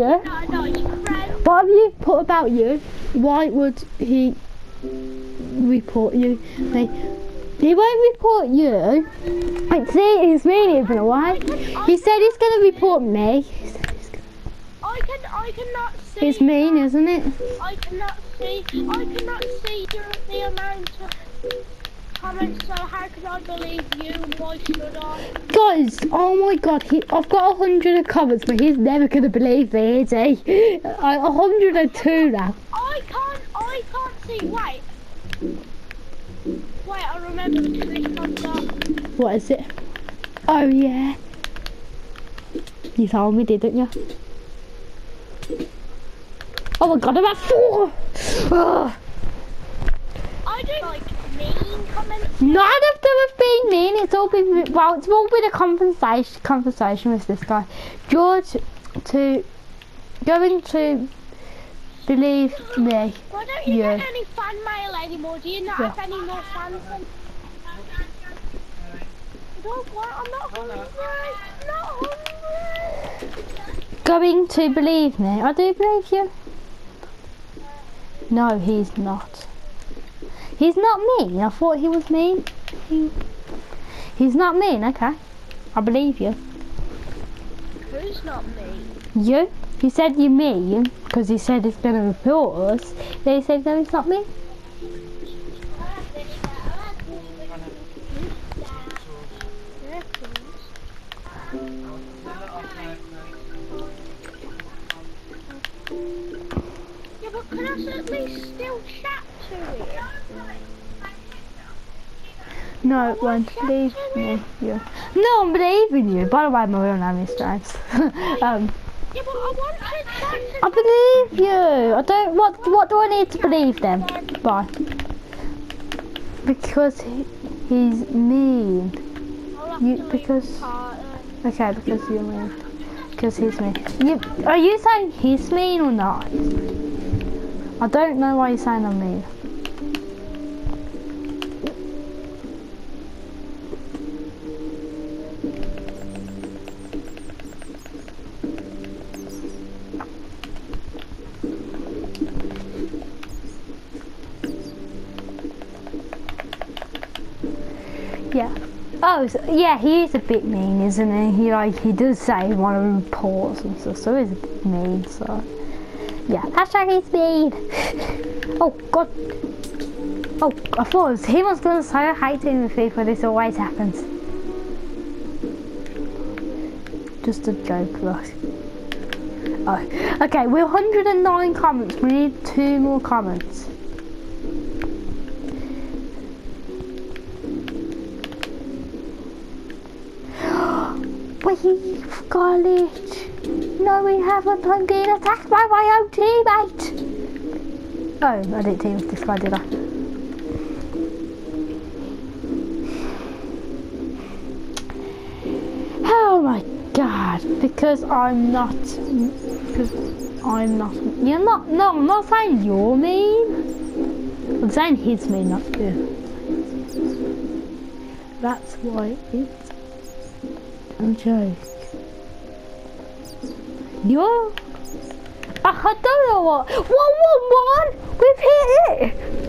Yeah. No, no. What have you put about you? Why would he report you? Like, he won't report you. But see, he's really even away. He said he's going to report me. He I can, I cannot see. It's mean, isn't it? I cannot see. I cannot see the amount of comments. So how can I believe you? Why should I? Guys, oh my god, he, I've got a hundred of comments, but he's never going to believe me, is he? I, a hundred and two now. I can't. I can't see. Wait. Wait. I remember I've got. What is it? Oh yeah. You told me, didn't you? Oh my god, I'm at four! Ugh. I like None of them have been mean. It's all been well. It's all been a conversation. Conversation with this guy, George, to going to believe me. Why don't you Yeah. get any fan mail anymore? Do you not Yeah. have any more fans? Than... Don't want. I'm not hungry. I'm not hungry. Going to believe me. I do believe you. No, he's not. He's not mean. I thought he was mean. He, he's not mean. Okay, I believe you. Who's not me? You? He said you mean because he said he's going to report us. Then he said no, he's not mean. Yeah, but can I at least still chat No, it won't believe me. You. No, I'm believing you. By the way, my real name is James. um, I I believe you. I don't. What? What do I need to believe then? Bye. Because he, he's mean. You- because- Okay, because you're mean. Because he's mean. You, are you saying he's mean or not? I don't know why you're saying I'm mean. Yeah. Oh, so, yeah, he is a bit mean, isn't he? He like he does say he want to report and stuff, so he's a bit mean. So yeah, hashtag he's mean. oh God. Oh, I thought it was him. Was to say I hate dealing with FIFA. This always happens. Just a joke, right? Oh, okay. We're 109 comments. We need two more comments. We've got it. No, we haven't. I'm being attacked by my own teammate. Oh, I didn't team this guy, did I? God. Because I'm not. Because I'm not. You're not. No, I'm not saying you're mean. I'm saying he's mean, not you. That's why it's a joke. You're. I don't know what. One, one, one. We've hit it.